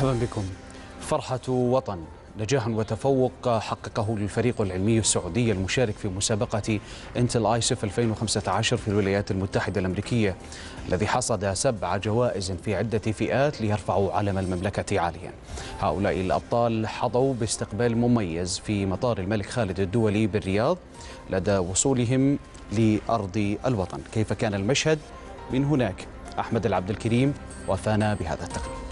مرحبا بكم. فرحة وطن. نجاح وتفوق حققه الفريق العلمي السعودي المشارك في مسابقة انتل ايسف 2015 في الولايات المتحدة الأمريكية الذي حصد سبع جوائز في عدة فئات ليرفعوا علم المملكة عاليا. هؤلاء الأبطال حظوا باستقبال مميز في مطار الملك خالد الدولي بالرياض لدى وصولهم لأرض الوطن. كيف كان المشهد؟ من هناك أحمد العبد الكريم وفانا بهذا التقرير.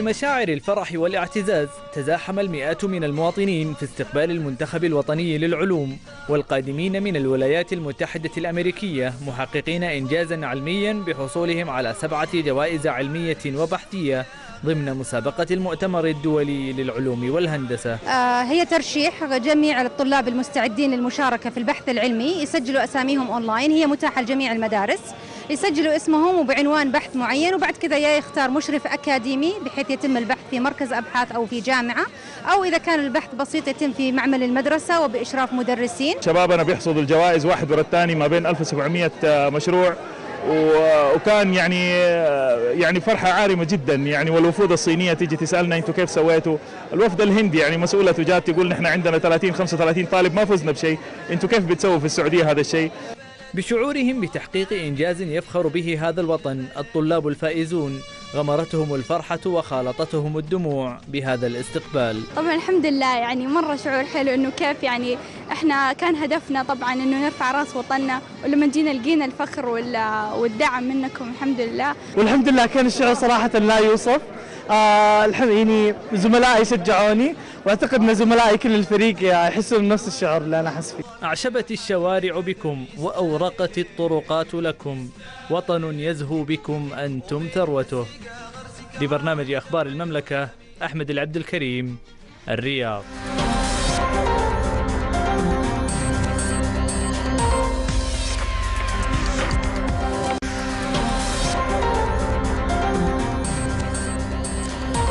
بمشاعر الفرح والاعتزاز تزاحم المئات من المواطنين في استقبال المنتخب الوطني للعلوم والقادمين من الولايات المتحدة الأمريكية محققين إنجازا علميا بحصولهم على سبعة جوائز علمية وبحثية ضمن مسابقة المؤتمر الدولي للعلوم والهندسة. آه، هي ترشيح جميع الطلاب المستعدين للمشاركة في البحث العلمي يسجلوا أساميهم أونلاين هي متاحة لجميع المدارس. يسجلوا اسمهم وبعنوان بحث معين وبعد كذا يا يختار مشرف أكاديمي بحيث يتم البحث في مركز أبحاث أو في جامعة أو إذا كان البحث بسيط يتم في معمل المدرسة وبإشراف مدرسين شبابنا بيحصدوا الجوائز واحد ورا الثاني ما بين 1700 مشروع وكان يعني يعني فرحة عارمة جدا يعني والوفود الصينية تيجي تسألنا أنتم كيف سويتوا؟ الوفد الهندي يعني مسؤولته جات تقول نحن عندنا 30 35 طالب ما فزنا بشيء، أنتم كيف بتسووا في السعودية هذا الشيء؟ بشعورهم بتحقيق إنجاز يفخر به هذا الوطن الطلاب الفائزون. غمرتهم الفرحة وخالطتهم الدموع بهذا الاستقبال. طبعا الحمد لله يعني مرة شعور حلو إنه كيف يعني إحنا كان هدفنا طبعا إنه نرفع رأس وطننا ولما جينا لقينا الفخر وال- والدعم منكم الحمد لله. والحمد لله كان الشعور صراحة لا يوصف. آه يعني زملائي شجعوني وأعتقد إن زملائي كل الفريق يحسوا بنفس الشعور اللي أنا أحس فيه. أعشبت الشوارع بكم وأورقت الطرقات لكم. وطن يزهو بكم أنتم ثروته. لبرنامج أخبار المملكة أحمد العبد الكريم الرياض.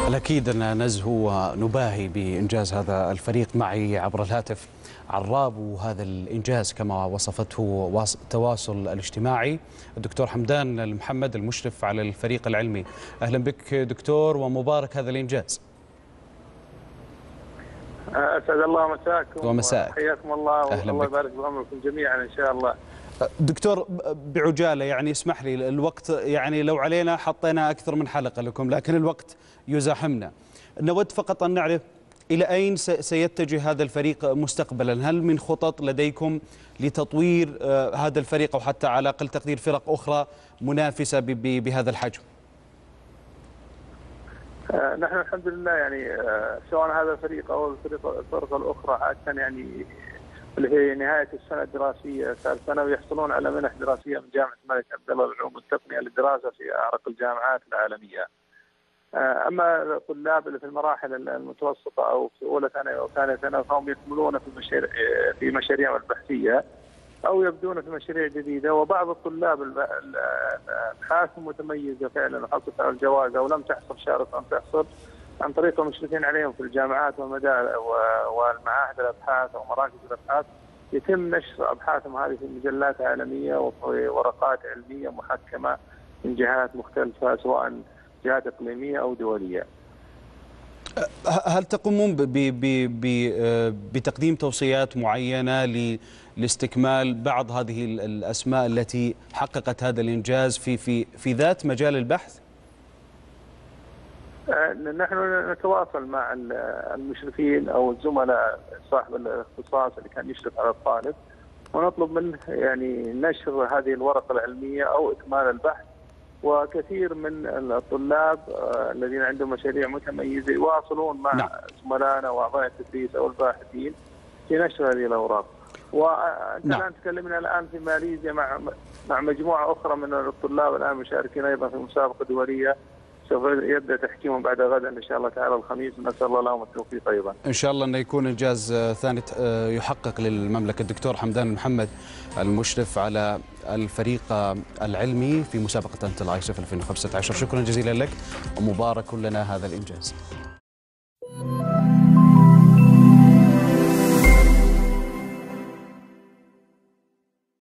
الأكيد أن نزهو ونباهي بإنجاز هذا الفريق معي عبر الهاتف عراب وهذا الإنجاز كما وصفته التواصل الاجتماعي الدكتور حمدان المحمد المشرف على الفريق العلمي أهلا بك دكتور ومبارك هذا الإنجاز أسعد الله مساكم ومساءك. حياكم الله أهلا والله بك. يبارك بعمركم جميعا إن شاء الله دكتور بعجالة يعني اسمح لي الوقت يعني لو علينا حطينا أكثر من حلقة لكم لكن الوقت يزاحمنا. نود فقط أن نعرف إلى أين س- سيتجه هذا الفريق مستقبلا؟ هل من خطط لديكم لتطوير آه، هذا الفريق أو حتى على أقل تقدير فرق ب- ب- بهذا الحجم؟ آه، نحن الحمد لله يعني آه، سواء هذا الفريق أو الفرق الأخرى عادة يعني اللي هي نهاية السنة الدراسية ثالث ثانوي يحصلون على منح دراسية من جامعة الملك عبد الله للعلوم والتقنية للدراسة في أعرق الجامعات العالمية. آه، أما الطلاب اللي في المراحل المتوسطة أو في أولى ثانوي أو ثانية ثانوي فهم يكملون في المشاريع في مشاريعهم البحثية أو يبدون في مشاريع جديدة وبعض الطلاب الابحاث المتميزه فعلا وحصلت على الجوائز أو لم تحصل شارط أن تحصل عن طريق المشرفين عليهم في الجامعات والمدارس والمعاهد الأبحاث أو مراكز الأبحاث يتم نشر أبحاثهم هذه في مجلات عالمية وفي ورقات علمية محكمة من جهات مختلفة سواء جهات إقليمية أو دولية. هل تقومون ب- ب- ب- بتقديم توصيات معينة ل- لاستكمال بعض هذه ال- الأسماء التي حققت هذا الإنجاز في في في ذات مجال البحث؟ آه، نحن نتواصل مع ال- المشرفين أو الزملاء صاحب الاختصاص اللي كان يشرف على الطالب ونطلب منه يعني نشر هذه الورقة العلمية أو إكمال البحث وكثير من الطلاب آه، الذين عندهم مشاريع متميزة يواصلون مع نعم. زملائنا وأعضاء التدريس أو الباحثين في نشر هذه الأوراق. وانت نعم. الان تكلمنا الآن في ماليزيا مع مع مجموعة أخرى من الطلاب الآن مشاركين أيضا في مسابقة دولية سوف يبدأ تحكيمهم بعد غدا إن شاء الله تعالى الخميس. نسأل الله لهم التوفيق أيضا. إن شاء الله إنه يكون إنجاز آه، ثاني آه، يحقق للمملكة. الدكتور حمدان محمد المشرف على الفريق العلمي في مسابقة انت الايسف 2015 شكرا جزيلا لك ومبارك لنا هذا الإنجاز.